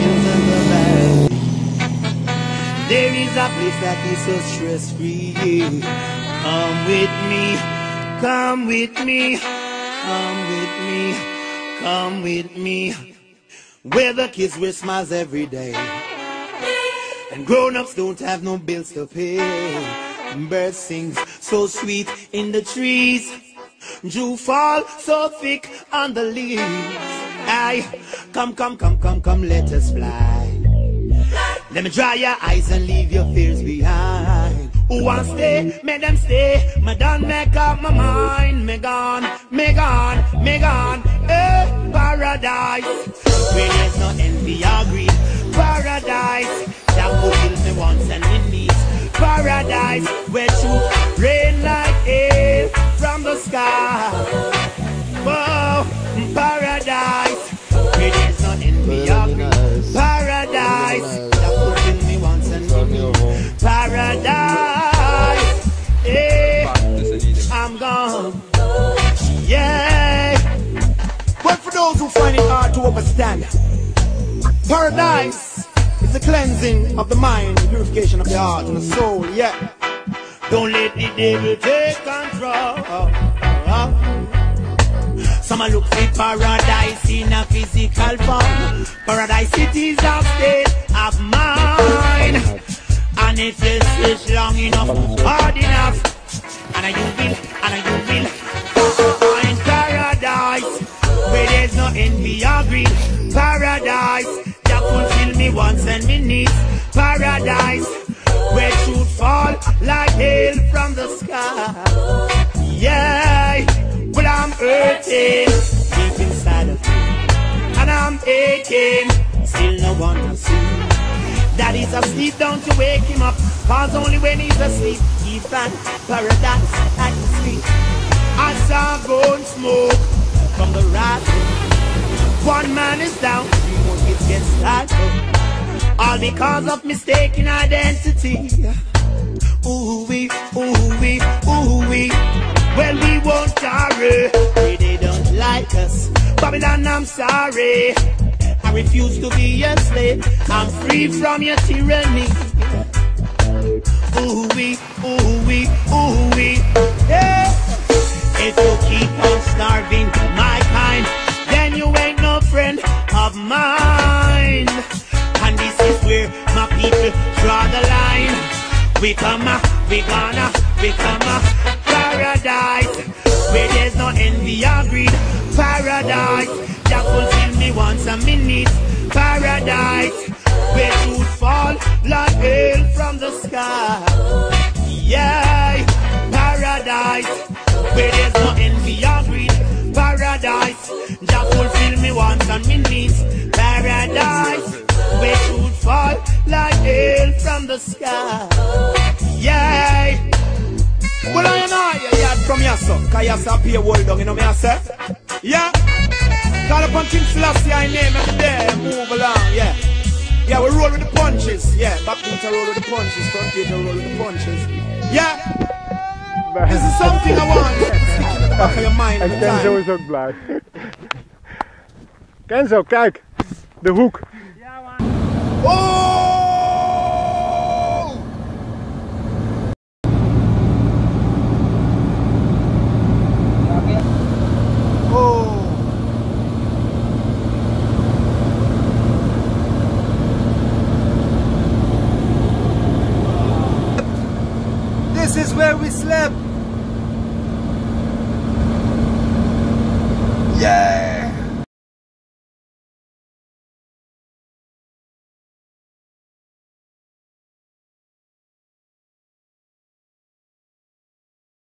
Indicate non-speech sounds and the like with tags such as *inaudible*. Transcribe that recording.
and the. There is a place that is so stress free. Come with me, come with me, come with me, come with me. Where the kids wear smiles every day. And grown-ups don't have no bills to pay. Birds sing so sweet in the trees. Dew fall so thick on the leaves. Aye, come, come, come, come, come, let us fly. Let me dry your eyes and leave your fears behind. Who wants stay? Make them stay. Me done make up my mind. Me gone, me gone, me gone. Eh, paradise. Where there's no envy or greed. Paradise. That fulfills me wants and me needs. Paradise. Where truth rain like hail from the sky. Those who find it hard to understand, paradise is the cleansing of the mind, purification of the heart and the soul. Yeah. Don't let the devil take control. Some look for paradise in a physical form. Paradise it is a state of mind. And if you search long enough, wants and me needs. Paradise where truth fall like hail from the sky. Yeah, but I'm hurting deep inside of me, and I'm aching. Still no one to see. Is asleep, don't you wake him up. Cause only when he's asleep, he find paradise at the sleep. I saw bone smoke from the rising. One man is down, three more kids get started. All because of mistaken identity. Ooh wee, ooh wee, ooh wee. Well, we won't tarry. They, don't like us. Babylon, I'm sorry. I refuse to be a slave. I'm free from your tyranny. Ooh wee, ooh wee, ooh wee. Yeah. If you keep on starving Come a, we gonna, we come a paradise where there's no envy or greed. Paradise that fulfill me and me needs. Paradise where truth fall like hail from the sky. Yeah, paradise where there's no envy or greed. Paradise that fulfill me and me needs. Paradise where truth fall like hail from the sky. Yeah. Well, I know you yard from your son, cause you say pay hold down, you know me I say? Yeah. Call upon King Selassie, I name every day, move along, yeah. Yeah, we roll with the punches, yeah. Back to roll with the punches, front gate roll with the punches. Yeah. This is something I want you *laughs* stick in the back of your mind En Kenzo is ook blij. *laughs* Kenzo, kijk. De hoek. Oh! Oh! we slept. Yeah.